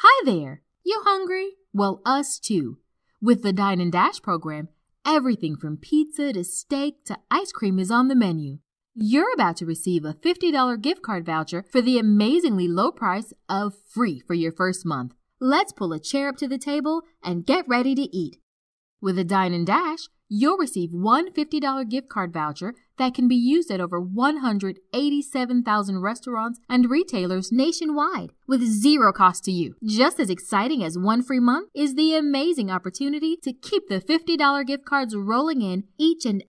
Hi there! You hungry? Well, us too. With the Dine and Dash program, everything from pizza to steak to ice cream is on the menu. You're about to receive a $50 gift card voucher for the amazingly low price of free for your first month. Let's pull a chair up to the table and get ready to eat. With a Dine and Dash, you'll receive one $50 gift card voucher that can be used at over 187,000 restaurants and retailers nationwide with zero cost to you. Just as exciting as one free month is the amazing opportunity to keep the $50 gift cards rolling in each and